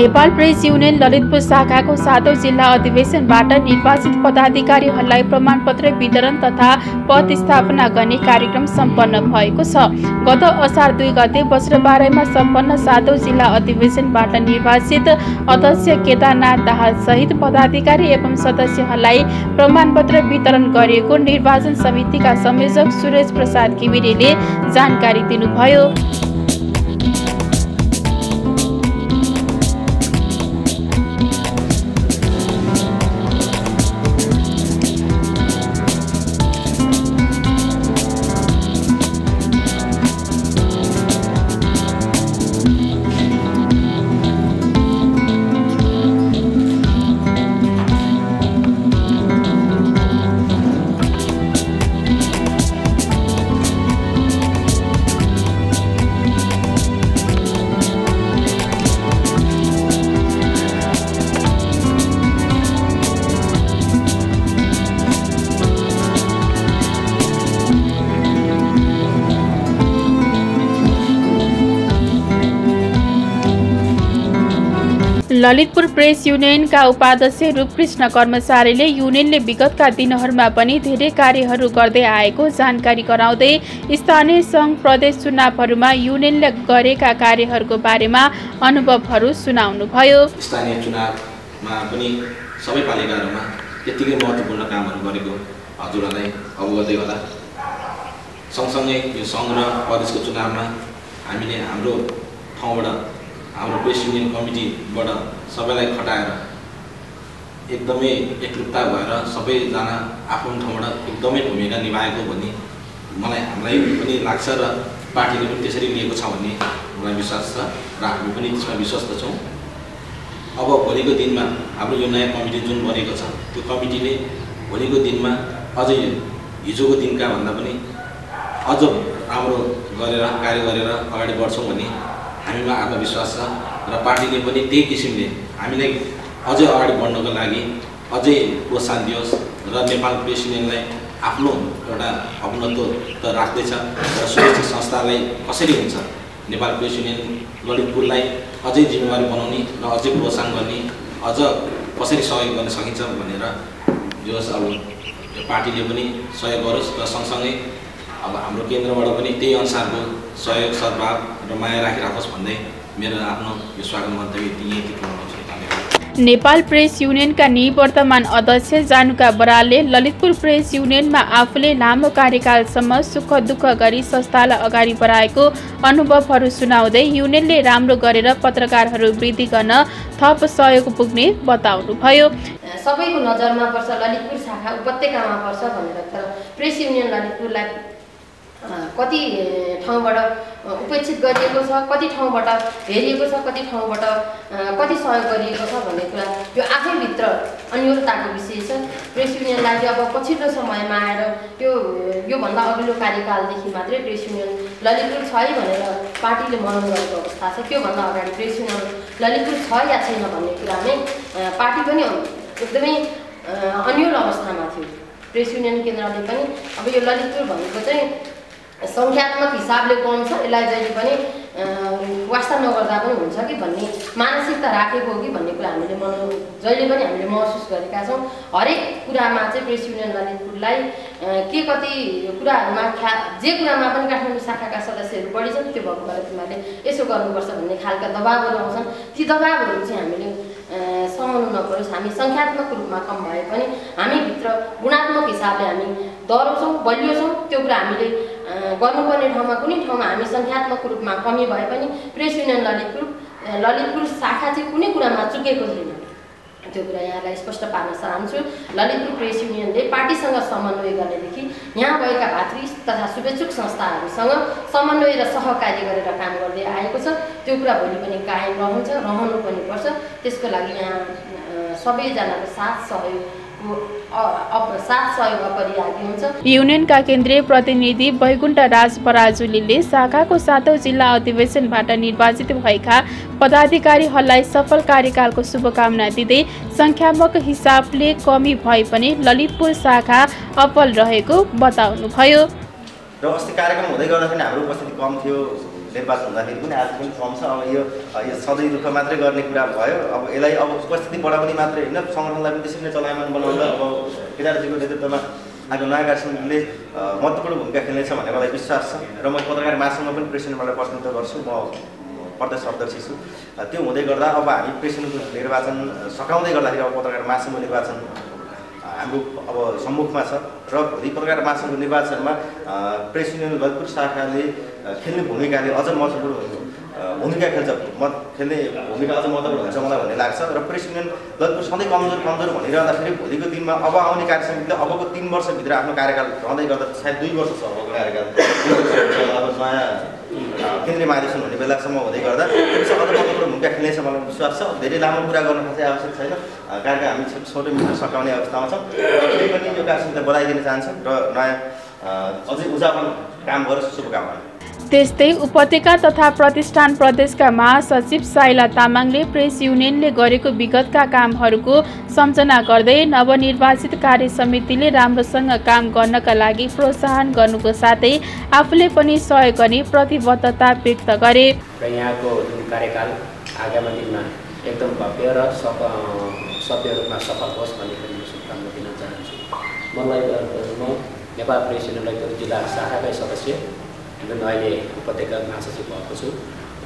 Nepal press union Lalitpur शाखाको सातौँ जिल्ला अधिवेशनबाट निर्वाचित पदाधिकारीहरूलाई प्रमाणपत्र वितरण तथा पद स्थापना गर्ने कार्यक्रम सम्पन्न भएको छ। गत असार दुई गते बज्रबारेमा सम्पन्न सातौँ जिल्ला अधिवेशनबाट निर्वाचित अध्यक्ष केदारनाथ दाहाल सहित पदाधिकारी एवं सदस्यहरूलाई प्रमाणपत्र वितरण गरिएको निर्वाचन समितिका संयोजक सुरेश प्रसाद घिमिरेले जानकारी दिनुभयो। ललितपुर प्रेस युनियनका उपाध्यक्ष रूपकृष्ण कर्मचारीले युनियनले विगतका दिनहरूमा पनि धेरै कार्यहरू गर्दै आएको जानकारी गराउँदै स्थानीय सङ्घ प्रदेश चुनावहरूमा युनियनले गरेका कार्यहरूको बारेमा अनुभवहरू सुनाउनुभयो। स्थानीय चुनावमा पनि सबै पालिकाहरूमा त्यत्तिकै महत्त्वपूर्ण कामहरू गरेको हजुरहरूलाई अवगतै होला। सँगसँगै यो सङ्घ र प्रदेशको चुनावमा हामीले हाम्रो ठाउँबाट हाम्रो प्रेस युनियन कमिटीबाट सबैलाई खटाएर एकदमै एकरूपता भएर सबैजना आफ्नो ठाउँबाट एकदमै भूमिका निभाएको भन्ने मलाई हामीलाई पनि लाग्छ र पार्टीले पनि त्यसरी लिएको छ भन्ने मलाई विश्वास छ र हामी पनि त्यसमा विश्वस्त छौँ। अब भोलिको दिनमा हाम्रो यो नयाँ कमिटी जुन बनेको छ त्यो कमिटीले भोलिको दिनमा अझै हिजोको दिनका भन्दा पनि अझ राम्रो गरेर कार्य गरेर अगाडि बढ्छौँ भन्ने हामीमा आत्मविश्वास छ र पार्टीले पनि त्यही किसिमले हामीलाई अझै अगाडि बढ्नको लागि अझै प्रोत्साहन दियोस् र नेपाल प्रेस युनियनलाई आफ्नो एउटा अपनत्व त राख्दैछ र सुरक्षित संस्थालाई कसरी हुन्छ नेपाल प्रेस युनियन ललितपुरलाई अझै जिम्मेवारी बनाउने र अझै प्रोत्साहन गर्ने अझ कसरी सहयोग गर्न सकिन्छ भनेर जो अब पार्टीले पनि सहयोग गरोस् र सँगसँगै अब हाम्रो केन्द्रबाट पनि त्यही अनुसारको सहयोग सद्भाव र माया राखिराखोस् भन्दै मेरो आफ्नो यो स्वागत मन्तव्य धन्यवाद। नेपाल प्रेस युनियनका निवर्तमान अध्यक्ष जानुका बरालले ललितपुर प्रेस युनियनमा आफूले लामो कार्यकालसम्म सुख दुःख गरी संस्थालाई अगाडि बढाएको अनुभवहरू सुनाउँदै युनियनले राम्रो गरेर पत्रकारहरू वृद्धि गर्न थप सहयोग पुग्ने बताउनुभयो। सबैको नजरमा पर्छ ललितपुर शाखा उपत्यकामा पर्छ भनेर तर प्रेस युनियन ललितपुरलाई कति ठाउँबाट उपेक्षित गरिएको छ कति ठाउँबाट हेरिएको छ कति ठाउँबाट कति सहयोग गरिएको छ भन्ने कुरा यो आफैभित्र अन्योलताको विषय छ। प्रेस युनियनलाई अब पछिल्लो समयमा आएर त्यो योभन्दा अघिल्लो कार्यकालदेखि मात्रै प्रेस युनियन ललितपुर छ है भनेर पार्टीले मनन गरेको अवस्था छ। त्योभन्दा अगाडि प्रेस युनियन ललितपुर छ या छैन भन्ने कुरा नै पार्टी पनि एकदमै अन्यल अवस्थामा थियो। प्रेस युनियन केन्द्रले पनि अब यो ललितपुर भनेको चाहिँ सङ्ख्यात्मक हिसाबले कम छ यसलाई जहिले पनि वास्ता नगर्दा पनि हुन्छ कि भन्ने मानसिकता राखेको हो कि भन्ने कुरा हामीले मन जहिले पनि हामीले महसुस गरेका छौँ। हरेक कुरामा चाहिँ प्रेस युनियन ललितपुरलाई के कति कुराहरूमा ख्या जे कुरामा पनि काठमाडौँ शाखाका सदस्यहरू बढी छन् त्यो भएको भएर तिमीहरूले यसो गर्नुपर्छ भन्ने खालका दबाबहरू आउँछन्। ती दबाबहरू चाहिँ हामीले सहनु नपरोस्। हामी सङ्ख्यात्मक रूपमा कम भए पनि हामीभित्र गुणात्मक हिसाबले हामी दह्रो छौँ बलियो छौँ त्यो कुरा हामीले गर्नुपर्ने ठाउँमा कुनै ठाउँमा हामी सङ्ख्यात्मक रूपमा कमी भए पनि प्रेस युनियन ललितपुर ललितपुर शाखा चाहिँ कुनै कुरामा चुकेको छैन। त्यो कुरा यहाँलाई स्पष्ट पार्न चाहन्छु। ललितपुर प्रेस युनियनले पार्टीसँग समन्वय गर्नेदेखि यहाँ भएका भातृ तथा शुभेच्छुक संस्थाहरूसँग समन्वय र सहकार्य गरेर काम गर्दै आएको छ। त्यो कुरा भोलि पनि कायम रहन्छ रहनु पनि पर्छ। त्यसको लागि यहाँ सबैजनाको साथ सहयोग युनियनका केन्द्रीय प्रतिनिधि वैकुण्ठ राज पराजुलीले शाखाको सातौँ जिल्ला अधिवेशनबाट निर्वाचित भएका पदाधिकारीहरूलाई सफल कार्यकालको शुभकामना दिँदै सङ्ख्यात्मक हिसाबले कमी भए पनि ललितपुर शाखा अप्पल रहेको बताउनुभयो। र अस्ति कार्यक्रम हुँदै गर्दाखेरि हाम्रो उपस्थिति कम थियो। निर्वाचन हुँदाखेरि पनि आज पनि कम छ। अब यो यो सधैँ दुःख मात्रै गर्ने कुरा भयो। अब यसलाई अब उपस्थिति बढाउने मात्रै होइन। सङ्गठनलाई पनि त्यसरी नै चलायमान बनाउँदा अब केदारजीको नेतृत्वमा आज नयाँ गार्सनले महत्त्वपूर्ण भूमिका खेल्नेछ भन्ने मलाई विश्वास छ। र म पत्रकार महासङ्घमा पनि प्रेसिडेन्टबाट प्रतिनिधित्व गर्छु। म प्रदेश अध्यक्ष छु। त्यो हुँदै गर्दा अब हामी प्रेसिडेन्टको निर्वाचन सकाउँदै गर्दाखेरि अब पत्रकार महासङ्घ निर्वाचन हाम्रो अब सम्मुखमा छ र भोलि पत्रकार महासङ्घको निर्वाचनमा प्रेस युनियन शाखाले खेल्ने भूमिकाले अझ महत्त्वपूर्ण भूमिका खेल्छ। म खेल्ने भूमिका अझ महत्त्वपूर्ण हुन्छ मलाई भन्ने लाग्छ र प्रेस युनियन ललितपुर सधैँ कमजोर कमजोर भनिरहँदाखेरि भोलिको दिनमा अब आउने कार्य समितिले अबको तिन वर्षभित्र आफ्नो कार्यकाल रहँदै गर्दा सायद दुई वर्ष छ अबको कार्यकाल। अब नयाँ केन्द्रीय महाधिवेशन हुने बेलासम्म हुँदै गर्दा त्यसपछि अझ महत्त्वपूर्ण भूमिका खेल्नेछ मलाई विश्वास छ। धेरै लामो कुरा गर्न चाहिँ आवश्यक छैन। कार्यक्रम हामी छोटो मिठो सकाउने अवस्थामा छौँ। पनि यो कार्यसमितिलाई बधाई दिन चाहन्छौँ र नयाँ अझै उजापन काम गरोस्। शुभकामना। त्यस्तै उपत्यका तथा प्रतिष्ठान प्रदेशका महासचिव साइला तामाङले प्रेस युनियनले गरेको विगतका कामहरूको सम्झना गर्दै नवनिर्वाचित कार्य समितिले राम्रोसँग काम गर्नका लागि प्रोत्साहन गर्नुको साथै आफूले पनि सहयोग गर्ने प्रतिबद्धता व्यक्त गरे। र यहाँको जुन कार्यकाल आगामी दिनमा एकदम भव्य र सभ्य रूपमा सफल होस् भन्ने पनि म शुभकामना दिन चाहन्छु। मलाई म नेपाल प्रेस युनियन जिल्ला शाखाकै सदस्य। जुन अहिले उपत्यका महासचिव भएको छु।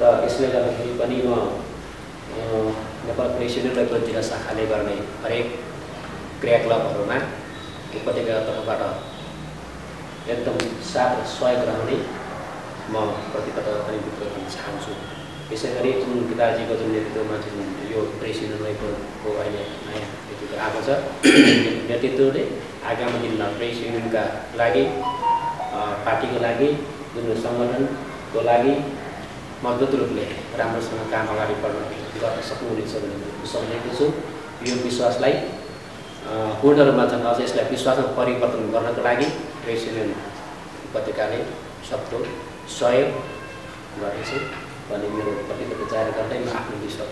र यसले गर्दाखेरि पनि म नेपाल प्रेस युनियन ललितपुर जिल्ला शाखाले गर्ने हरेक क्रियाकलापहरूमा उपत्यका तर्फबाट एकदम साथ सहयोग रहने म प्रतिबद्धता पनि व्यक्त गर्न चाहन्छु। यसै गरी जुन पिताजीको जुन नेतृत्वमा जुन यो प्रेस युनियन ललितपुरको अहिले नयाँ नेतृत्व आएको छ नेतृत्वले आगामी दिनमा प्रेस युनियनका लागि पार्टीको लागि जुन सङ्गठनको लागि मजबुत रूपले राम्रोसँग काम अगाडि बढ्न गर्न सक्नुहुनेछ भन्ने सम्झेको छु। यो विश्वासलाई पूर्ण रूपमा चाहिँ अझ यसलाई विश्वासमा परिवर्तन गर्नको लागि प्रेस युनियन उपत्यकाले सबको सहयोग गर्नेछु भन्ने मेरो प्रतिबद्धता जाहेर गर्दै म आफ्नो विश्वास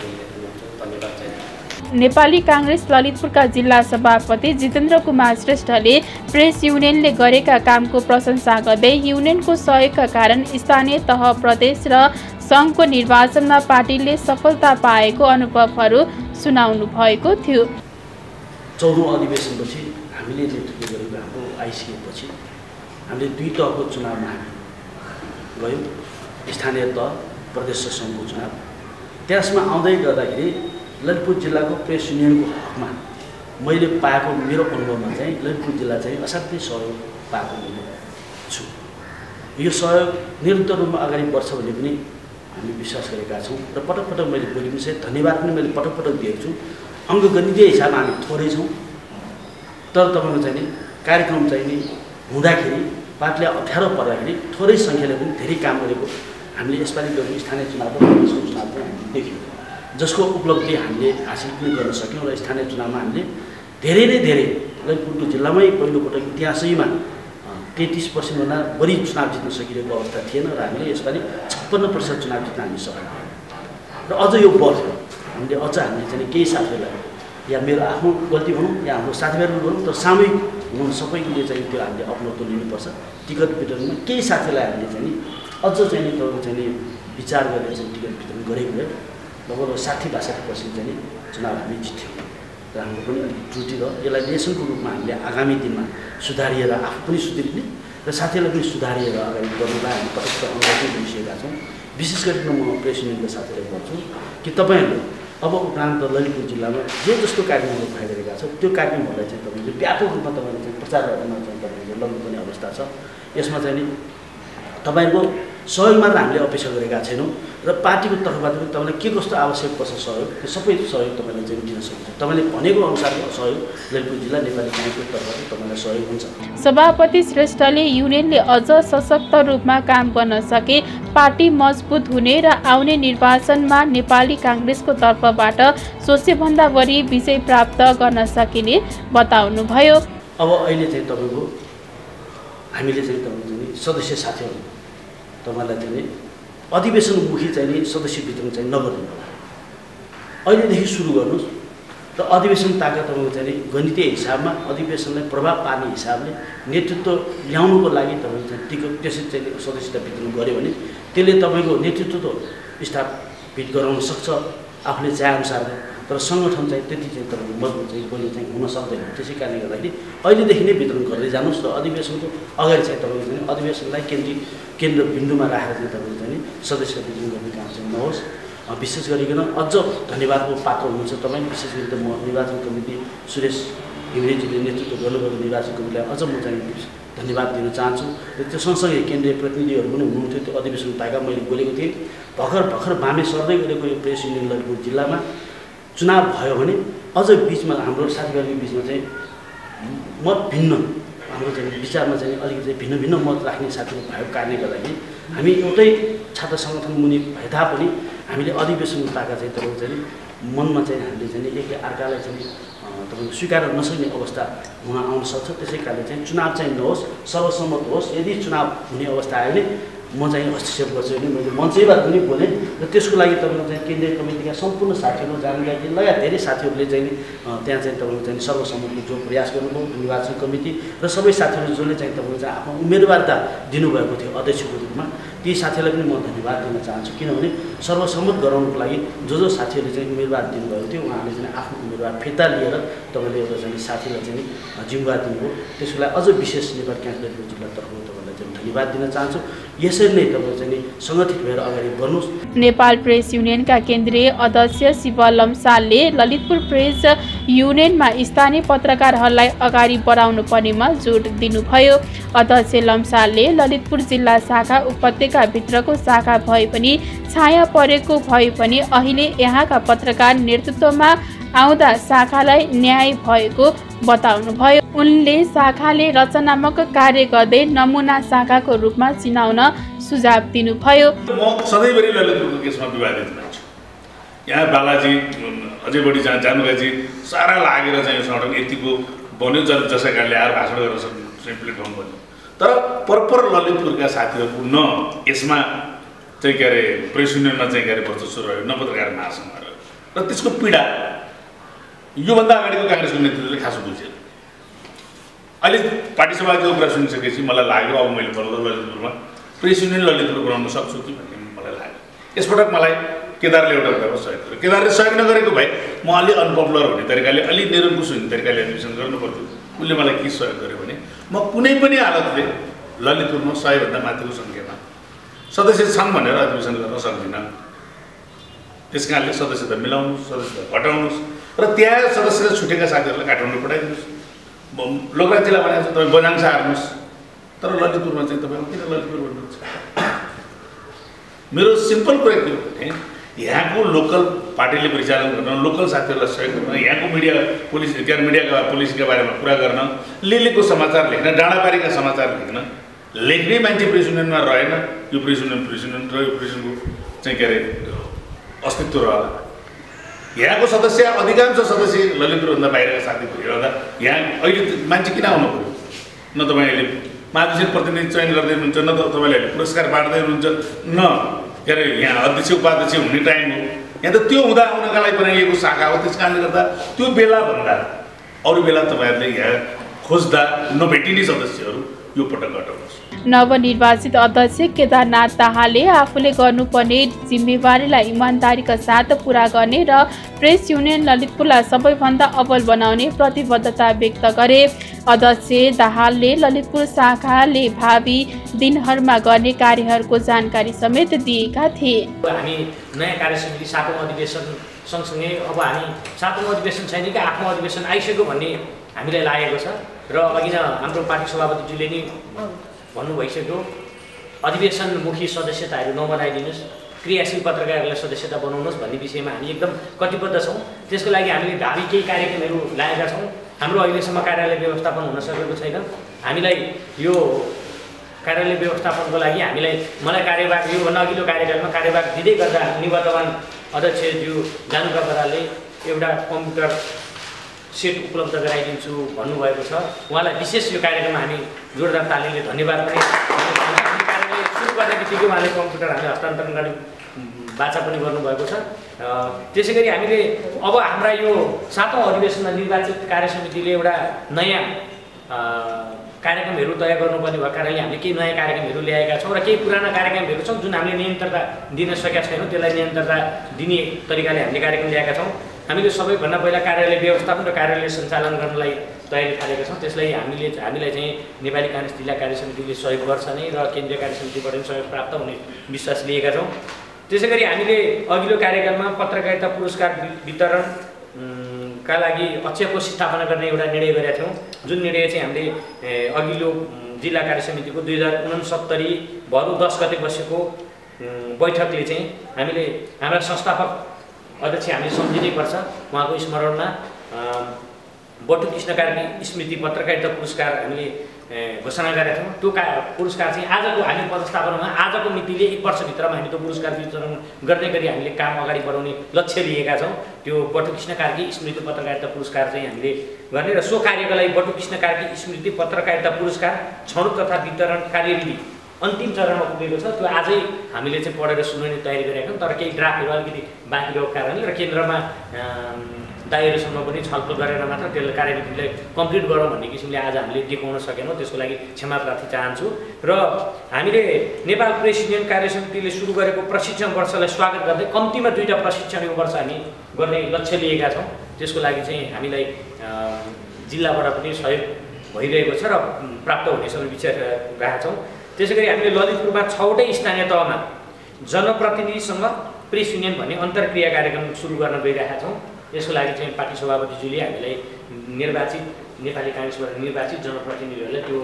धन्यवाद चाहिँ नेपाली काङ्ग्रेस ललितपुरका जिल्ला सभापति जितेन्द्र कुमार श्रेष्ठले प्रेस युनियनले गरेका कामको प्रशंसा गर्दै युनियनको सहयोगका कारण स्थानीय तह प्रदेश र सङ्घको निर्वाचनमा पार्टीले सफलता पाएको अनुभवहरू सुनाउनु भएको थियो। चौधौँ अधिवेशनपछि हामीले नेतृत्व गरेको हाम्रो आइसिएपछि हामीले दुई तहको चुनावमा हामी गयौँ। स्थानीय तह प्रदेश सङ्घको चुनाव। त्यसमा आउँदै गर्दाखेरि ललितपुर जिल्लाको प्रेस युनियनको हकमा मैले पाएको मेरो अनुभवमा चाहिँ ललितपुर जिल्ला चाहिँ असाध्यै सहयोग पाएको मैले छु। यो सहयोग निरन्तर रूपमा अगाडि बढ्छ भने पनि हामी विश्वास गरेका छौँ र पटक पटक मैले बोलेको चाहिँ धन्यवाद पनि मैले पटक पटक दिएको छु। अङ्कगणितीय हिसाबमा हामी थोरै छौँ। तर तपाईँको चाहिँ नि कार्यक्रम चाहिँ नि हुँदाखेरि पार्टीले अप्ठ्यारो पर्दाखेरि थोरै सङ्ख्याले पनि धेरै काम गरेको हामीले यसपालि गरेको स्थानीय चुनाव र प्रदेशको चुनाव पनि देख्यौँ। जसको उपलब्धि हामीले हासिल पनि गर्न सक्यौँ र स्थानीय चुनावमा हामीले धेरै नै धेरै ललितपुरको जिल्लामै पहिलोपटक इतिहासैमा तेत्तिस पर्सेन्टभन्दा बढी चुनाव जित्न सकिरहेको अवस्था थिएन र हामीले यसपालि छप्पन्न प्रतिशत चुनाव जित्न हामी भयौँ र अझ यो बढ्यो हामीले अझ हामीले चाहिँ केही साथीहरूलाई या मेरो आफ्नो गल्ती भनौँ या हाम्रो साथीभाइहरू भनौँ तर सामूहिक हुनु सबैले चाहिँ त्यो हामीले अपलोड लिनुपर्छ। टिकट वितरणमा केही साथीलाई हामीले चाहिँ अझ चाहिँ तपाईँको चाहिँ विचार गरेर चाहिँ टिकट वितरण गरेको लगभग साठी बासठी पर्सेन्ट चाहिँ चुनाव हामी जित्यौँ र हाम्रो पनि अलिक त्रुटि रह्यो यसलाई लेसनको रूपमा हामीले आगामी दिनमा सुधारिएर आफू पनि सुध्रिने र साथीहरूलाई पनि सुधारिएर अगाडि बढ्नुलाई हामी पटक अनुरोध गरिसकेका छौँ। विशेष गरी म प्रेस युनियनका साथीहरूलाई भन्छु कि तपाईँहरूले अब उपरान्त ललितपुर जिल्लामा जे जस्तो कार्यक्रमहरू भइरहेका छ त्यो कार्यक्रमहरूलाई चाहिँ तपाईँले व्यापक रूपमा तपाईँले चाहिँ प्रचार चाहिँ तपाईँले लग्नुपर्ने अवस्था छ। यसमा चाहिँ नि तपाईँको सहयोग मात्र हामीले अपेक्षा गरेका छैनौँ र पार्टीको तर्फबाट पनि तपाईँलाई के कस्तो आवश्यक पर्छ सहयोग त्यो सबै सहयोग तपाईँलाई चाहिँ दिन सकिन्छ। तपाईँले भनेको अनुसारको सहयोग ललितपुर जिल्ला नेपाली काङ्ग्रेसको तर्फबाट तपाईँलाई सहयोग हुन्छ। सभापति श्रेष्ठले युनियनले अझ सशक्त रूपमा काम गर्न सके पार्टी मजबुत हुने र आउने निर्वाचनमा नेपाली काङ्ग्रेसको तर्फबाट सोचेभन्दा बढी विजय प्राप्त गर्न सकिने बताउनुभयो। अब अहिले चाहिँ तपाईँको हामीले चाहिँ तपाईँको सदस्य साथीहरू तपाईँलाई चाहिँ अधिवेशनमुखी चाहिँ नि सदस्य वितरण चाहिँ नगरिदिनु होला। अहिलेदेखि सुरु गर्नुहोस् र अधिवेशन ताका तपाईँको चाहिँ गणितीय हिसाबमा अधिवेशनलाई प्रभाव पार्ने हिसाबले नेतृत्व ल्याउनुको लागि तपाईँको चाहिँ टिकट त्यसरी चाहिँ सदस्यता वितरण गऱ्यो भने त्यसले तपाईँको नेतृत्व स्थापित गराउन सक्छ। आफूले चाहेअनुसार तर सङ्गठन चाहिँ त्यति चाहिँ तपाईँको मजबुत चाहिँ कहिले चाहिँ हुन सक्दैन। त्यसै कारणले गर्दाखेरि अहिलेदेखि नै वितरण गर्दै जानुहोस् र अधिवेशनको अगाडि चाहिँ तपाईँको चाहिँ अधिवेशनलाई केन्द्रीय केन्द्र बिन्दुमा राखेर चाहिँ तपाईँको चाहिँ सदस्य वितरण गर्ने काम चाहिँ नहोस्। विशेष गरिकन अझ धन्यवादको पात्र हुनुहुन्छ तपाईँ। विशेष गरी त म निर्वाचन कमिटी सुरेश घिमिरेजीले नेतृत्व गर्नुभएको निर्वाचन कमिटीलाई अझ म चाहिँ धन्यवाद दिन चाहन्छु र त्यो सँगसँगै केन्द्रीय प्रतिनिधिहरू पनि हुनुहुन्थ्यो। त्यो अधिवेशन ताका मैले बोलेको थिएँ। भर्खर भर्खर बामे सर्दै गरेको यो प्रेस युनियन ललितपुर जिल्लामा चुनाव भयो भने अझ बिचमा हाम्रो साथीभाइको बिचमा चाहिँ मत भिन्न हाम्रो चाहिँ विचारमा चाहिँ अलिकति भिन्न भिन्न मत राख्ने साथीहरू भएको कारणले गर्दाखेरि हामी एउटै छात्र सङ्गठन मुनि भए तापनि हामीले अधिवेशनको ताका चाहिँ तपाईँको चाहिँ मनमा चाहिँ हामीले चाहिँ एकले अर्कालाई चाहिँ तपाईँको स्वीकार नसक्ने अवस्था हुन आउन सक्छ। त्यसै कारणले चाहिँ चुनाव चाहिँ नहोस् सर्वसम्मत होस्। यदि चुनाव हुने अवस्था आयो भने म चाहिँ हस्तक्षेप गर्छु भने मैले मञ्चैबाट पनि बोलेँ र त्यसको लागि तपाईँको चाहिँ केन्द्रीय कमिटीका सम्पूर्ण साथीहरू जानकारी लगायत धेरै साथीहरूले चाहिँ त्यहाँ चाहिँ तपाईँको चाहिँ सर्वसम्मतको जो प्रयास गर्नुभयो निर्वाचन कमिटी र सबै साथीहरू जसले चाहिँ तपाईँको चाहिँ आफ्नो उम्मेदवारिता दिनुभएको थियो अध्यक्षको रूपमा ती साथीहरूलाई पनि म धन्यवाद दिन चाहन्छु किनभने सर्वसम्मत गराउनुको लागि जो जो साथीहरूले चाहिँ उम्मेदवार दिनुभएको थियो उहाँहरूले चाहिँ आफ्नो उम्मेदवार फिर्ता लिएर तपाईँले एउटा चाहिँ साथीलाई चाहिँ जिम्मेवार दिनुभयो। त्यसको लागि अझ विशेष नेपाल क्यान्सलरको जिल्ला तर्फबाट तपाईँलाई चाहिँ धन्यवाद दिन चाहन्छु। यसरी नै तपाईँ चाहिँ सङ्गठित भएर अगाडि बढ्नुहोस्। नेपाल प्रेस युनियनका केन्द्रीय अध्यक्ष शिव लम्सालले ललितपुर प्रेस युनियनमा स्थानीय पत्रकारहरूलाई अगाडि बढाउनु पर्नेमा जोड दिनुभयो। अध्यक्ष लम्सालले ललितपुर जिल्ला शाखा उपत्यकाभित्रको शाखा भए पनि छाया परेको भए पनि अहिले यहाँका पत्रकार नेतृत्वमा आउँदा शाखालाई न्याय भएको बताउनुभयो उनले शाखाले रचनात्मक कार्य गर्दै नमुना शाखाको रूपमा चिनाउन सुझाव दिनुभयो यहाँ बालाजी अझै बढी जहाँ जानुकाजी सारा लागेर चाहिँ यो सडक यतिको बन्यो जस कारणले आएर भाषण गरेर स- चाहिँ प्लेटफर्म बन्यो तर परपर ललितपुरका साथीहरूको न यसमा चाहिँ के अरे प्रेस युनियनमा चाहिँ के अरे वर्चस्व रह्यो न पत्रकार महासङ्घ रह्यो र त्यसको पीडा योभन्दा अगाडिको काङ्ग्रेसको नेतृत्वले खास बुझेन। अहिले पार्टी सभाको कुरा सुनिसकेपछि मलाई लाग्यो अब मैले बल्ल ललितपुरमा प्रेस युनियन ललितपुर बनाउन सक्छु कि भन्ने मलाई लाग्यो। यसपटक मलाई केदारले एउटा कुरामा सहयोग गर्यो। केदारले सहयोग नगरेको भए म अलि अनपपुलर हुने तरिकाले अलि निरङ्कुश हुने तरिकाले एडमिसन गर्नु पर्थ्यो उसले मलाई के सहयोग गर्यो भने म कुनै पनि हालतले ललितपुरमा सयभन्दा माथिको सङ्ख्यामा सदस्य छन् भनेर एडमिसन गर्न सक्दिनँ। त्यस कारणले सदस्यता मिलाउनुहोस् सदस्यता घटाउनुहोस् र त्यहाँ सदस्यता छुटेका साथीहरूलाई काठमाडौँ पठाइदिनुहोस्। म- लोकराज जिल्ला भनेको तपाईँ बजाङ सार्नुहोस्। तर ललितपुरमा चाहिँ तपाईँको किन ललितपुर भन्नुहुन्छ? मेरो सिम्पल कुरा के हो भने यहाँको लोकल पार्टीले परिचालन गर्न लोकल साथीहरूलाई सहयोग गर्न यहाँको मिडिया पुलिस अरे मिडियाका पुलिसका बारेमा कुरा गर्न लिलेको समाचार लेख्न डाँडापारीका समाचार लेख्न लेख्ने मान्छे प्रेस युनियनमा रहेन यो प्रेस युनियन प्रेस युनियन र यो प्रेस युनियनको चाहिँ के अरे अस्तित्व रहला। यहाँको सदस्य अधिकांश सदस्य ललितपुरभन्दा बाहिरका साथी भइरहँदा यहाँ अहिले मान्छे किन आउनु पऱ्यो न तपाईँ अहिले महाधिवेशन प्रतिनिधि चयन गर्दै हुनुहुन्छ न त तपाईँले अहिले पुरस्कार बाँड्दै हुनुहुन्छ न के अरे यहाँ अध्यक्ष उपाध्यक्ष हुने टाइम हो यहाँ त त्यो हुँदा आउनका लागि बनाइएको शाखा हो त्यस कारणले गर्दा त्यो बेलाभन्दा अरू बेला तपाईँहरूले यहाँ खोज्दा नभेटिने सदस्यहरू यो पटक हटाउनुहोस् नवनिर्वाचित अध्यक्ष केदारनाथ दाहालले आफूले गर्नुपर्ने जिम्मेवारीलाई इमान्दारीका साथ पुरा गर्ने र प्रेस युनियन ललितपुरलाई सबैभन्दा अव्वल बनाउने प्रतिबद्धता व्यक्त गरे अध्यक्ष दाहालले ललितपुर शाखाले भावी दिनहरूमा गर्ने कार्यहरूको जानकारी समेत दिएका थिए। हामी नयाँ कार्य समिति सातौँ अधिवेशन सँगसँगै अब हामी सातौँ अधिवेशन छैन कि आठौँ अधिवेशन आइसक्यो भन्ने हामीलाई लागेको छ र अघि नै हाम्रो पार्टी सभापतिज्यूले नि भन्नु भइसक्यो अधिवेशनमुखी सदस्यताहरू नबनाइदिनुहोस् क्रियाशील पत्रकारहरूलाई सदस्यता बनाउनुहोस् भन्ने विषयमा हामी एकदम कटिबद्ध छौँ। त्यसको लागि हामीले भावी केही कार्यक्रमहरू लागेका छौँ। हाम्रो अहिलेसम्म कार्यालय व्यवस्थापन हुन सकेको छैन। हामीलाई यो कार्यालय व्यवस्थापनको लागि हामीलाई मलाई कार्यभार योभन्दा अघिल्लो कार्यकालमा कार्यभार दिँदै गर्दा निवर्तमान अध्यक्षज्यू जानुका बरालले एउटा कम्प्युटर सेट उपलब्ध गराइदिन्छु भन्नुभएको छ। उहाँलाई विशेष यो कार्यक्रममा हामी जोरदार तालीले धन्यवाद पनि कार्यालय सुरु गर्ने बित्तिकै उहाँले कम्प्युटर हामीले हस्तान्तरण गर्ने बाचा पनि गर्नुभएको छ। त्यसै गरी हामीले अब हाम्रा यो सातौँ अधिवेशनमा निर्वाचित कार्य समितिले एउटा नयाँ कार्यक्रमहरू तय गर्नुपर्ने भएको कारणले हामीले केही नयाँ कार्यक्रमहरू ल्याएका छौँ र केही पुराना कार्यक्रमहरू छौँ जुन हामीले निरन्तरता दिन सकेका छैनौँ त्यसलाई निरन्तरता दिने तरिकाले हामीले कार्यक्रम ल्याएका छौँ। हामीले सबैभन्दा पहिला कार्यालय व्यवस्थापन र कार्यालय सञ्चालन गर्नलाई तयारी थालेका छौँ। त्यसलाई हामीले हामीलाई चाहिँ नेपाली काङ्ग्रेस जिल्ला कार्य समितिले सहयोग गर्छ नै र केन्द्रीय कार्य समितिबाट पनि सहयोग प्राप्त हुने विश्वास लिएका छौँ। त्यसै गरी हामीले अघिल्लो कार्यकालमा पत्रकारिता पुरस्कार वितरण का लागि अक्षयकोष स्थापना गर्ने एउटा निर्णय गरेका थियौँ। जुन निर्णय चाहिँ हामीले अघिल्लो जिल्ला कार्य समितिको दुई हजार उनसत्तरी भदौ दस गते बसेको बैठकले चाहिँ हामीले हाम्रा संस्थापक अध्यक्ष हामीले सम्झिनै पर्छ उहाँको स्मरणमा बटु कृष्ण कार्की स्मृति पत्रकारिता पुरस्कार हामीले घोषणा गरेका थियौँ। त्यो का पुरस्कार चाहिँ आजको हामी पदस्थापनामा आजको मितिले एक वर्षभित्रमा हामी त्यो पुरस्कार वितरण गर्ने गरी हामीले काम अगाडि बढाउने लक्ष्य लिएका छौँ। त्यो बटु कृष्ण कार्की स्मृति पत्रकारिता पुरस्कार चाहिँ हामीले गर्ने र सो कार्यको लागि बटु कृष्ण कार्की स्मृति पत्रकारिता पुरस्कार छनौट तथा वितरण कार्यविधि अन्तिम चरणमा पुगेको छ। त्यो आजै हामीले चाहिँ पढेर सुनाउने तयारी गरेका छौँ। तर केही ड्राफ्टहरू अलिकति बाँकी भएको कारणले र केन्द्रमा अम, दायहरूसँग पनि छलफल गरेर मात्र त्यसलाई कार्यविधिलाई कम्प्लिट गरौँ भन्ने किसिमले आज हामीले देखाउन सकेनौँ। त्यसको लागि क्षमा प्रार्थी चाहन्छु। र हामीले नेपाल प्रेस युनियन कार्य समितिले सुरु गरेको प्रशिक्षण वर्षलाई स्वागत गर्दै कम्तीमा दुईवटा प्रशिक्षण यो वर्ष हामी गर्ने लक्ष्य लिएका छौँ। त्यसको लागि चाहिँ हामीलाई जिल्लाबाट पनि सहयोग भइरहेको छ र प्राप्त हुनेसम्म विचार रहेका छौँ। त्यसै गरी हामीले ललितपुरमा छवटै स्थानीय तहमा जनप्रतिनिधिसँग प्रेस युनियन भन्ने अन्तर्क्रिया कार्यक्रम सुरु गर्न गइरहेका छौँ। यसको लागि चाहिँ पार्टी सभापतिज्यूले हामीलाई निर्वाचित नेपाली काङ्ग्रेसबाट निर्वाचित जनप्रतिनिधिहरूलाई त्यो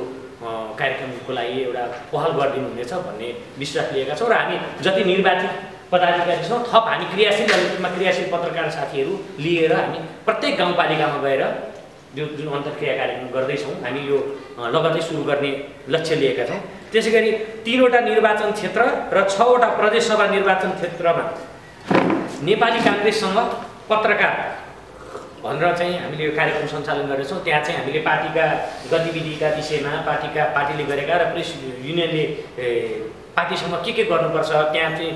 कार्यक्रमको लागि एउटा पहल गरिदिनु हुनेछ भन्ने विश्वास लिएका छौँ र हामी जति निर्वाचित पदाधिकारी छौँ थप हामी क्रियाशील ललितपुरमा क्रियाशील पत्रकार साथीहरू लिएर हामी प्रत्येक गाउँपालिकामा गएर यो जुन अन्तर्क्रिया कार्यक्रम गर्दैछौँ हामी यो लगतै सुरु गर्ने लक्ष्य लिएका छौँ। त्यसै गरी तिनवटा निर्वाचन क्षेत्र र छवटा प्रदेशसभा निर्वाचन क्षेत्रमा नेपाली काङ्ग्रेससँग पत्रकार। भनेर चाहिँ हामीले यो कार्यक्रम सञ्चालन गरेछौँ। त्यहाँ चाहिँ हामीले पार्टीका गतिविधिका विषयमा पार्टीका पार्टीले गरेका र प्रेस युनियनले ए, पार्टीसम्म के के गर्नुपर्छ त्यहाँ चाहिँ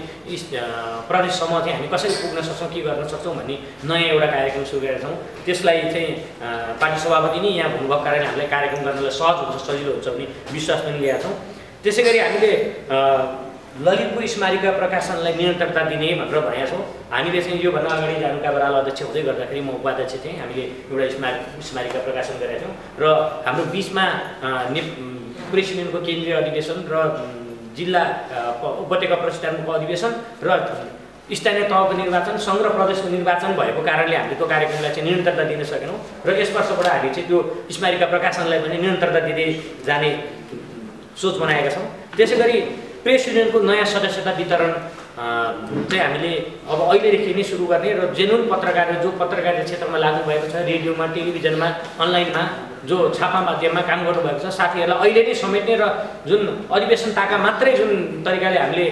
प्रदेशसम्म चाहिँ हामी कसरी पुग्न सक्छौँ के गर्न सक्छौँ भन्ने नयाँ एउटा कार्यक्रम सुरु गरेका छौँ। त्यसलाई चाहिँ पार्टी सभापति नै यहाँ हुनुभएको कारणले हामीलाई कार्यक्रम गर्नलाई सहज हुन्छ सजिलो हुन्छ भन्ने विश्वास पनि लिएका छौँ। त्यसै गरी हामीले ललितपुर स्मारिका प्रकाशनलाई निरन्तरता दिने भनेर भनेका छौँ। हामीले चाहिँ योभन्दा अगाडि जानुका बराल अध्यक्ष हुँदै गर्दाखेरि म उपाध्यक्ष थिएँ। हामीले एउटा स्मार स्मारिका प्रकाशन गरेका थियौँ। र हाम्रो बिचमा ने प्रेस केन्द्रीय अधिवेशन र जिल्ला उपत्यका प्रतिष्ठानको अधिवेशन र स्थानीय तहको निर्वाचन सङ्घ प्रदेशको निर्वाचन भएको कारणले हामीले त्यो कार्यक्रमलाई चाहिँ निरन्तरता दिन सकेनौँ। र यस वर्षबाट हामी चाहिँ त्यो स्मारिका प्रकाशनलाई पनि निरन्तरता दिँदै जाने सोच बनाएका छौँ। त्यसै गरी प्रेस नयाँ सदस्यता वितरण चाहिँ हामीले अब अहिलेदेखि नै सुरु गर्ने र जेनुन पत्रकार जो पत्रकारिता क्षेत्रमा लाग्नु भएको छ रेडियोमा टेलिभिजनमा अनलाइनमा जो छापा माध्यममा काम गर्नुभएको छ साथीहरूलाई अहिले नै समेट्ने र जुन अधिवेशन ताका मात्रै जुन तरिकाले हामीले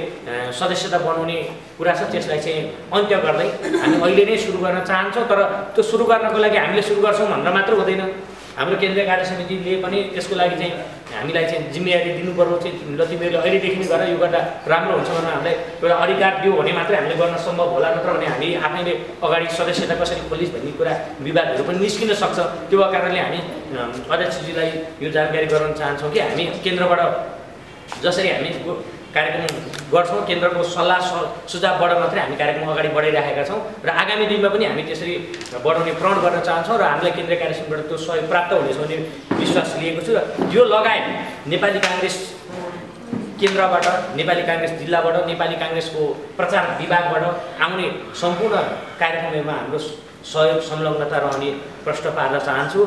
सदस्यता बनाउने कुरा छ त्यसलाई चाहिँ अन्त्य गर्दै हामी अहिले नै सुरु गर्न चाहन्छौँ तर त्यो सुरु गर्नको लागि हामीले सुरु गर्छौँ भनेर मात्र हुँदैन। हाम्रो केन्द्रीय कार्य समितिले पनि त्यसको लागि चाहिँ हामीलाई चाहिँ जिम्मेवारी दिनु पर्यो चाहिँ ल तिमीहरूले अहिलेदेखि नै गर यो गर्दा राम्रो हुन्छ भनेर हामीलाई एउटा अधिकार दियो भने मात्रै हामीले गर्न सम्भव होला नत्र भने हामी आफैले अगाडि सदस्यता कसरी खोलिस् भन्ने कुरा विवादहरू पनि निस्किन सक्छ। त्यो कारणले हामी अध्यक्षजीलाई यो जानकारी गराउन चाहन्छौँ कि हामी केन्द्रबाट जसरी हामी कार्यक्रम गर्छौँ केन्द्रको सल्लाह सुझावबाट मात्रै हामी कार्यक्रम अगाडि बढाइरहेका छौँ र आगामी दिनमा पनि हामी त्यसरी बढाउने प्रण गर्न चाहन्छौँ र हामीलाई केन्द्रीय कार्य समितिबाट त्यो सहयोग प्राप्त हुनेछ भन्ने विश्वास लिएको छु र यो लगायत नेपाली काङ्ग्रेस केन्द्रबाट नेपाली काङ्ग्रेस जिल्लाबाट नेपाली काङ्ग्रेसको प्रचार विभागबाट आउने सम्पूर्ण कार्यक्रममा हाम्रो सहयोग संलग्नता रहने प्रश्न पार्न चाहन्छु।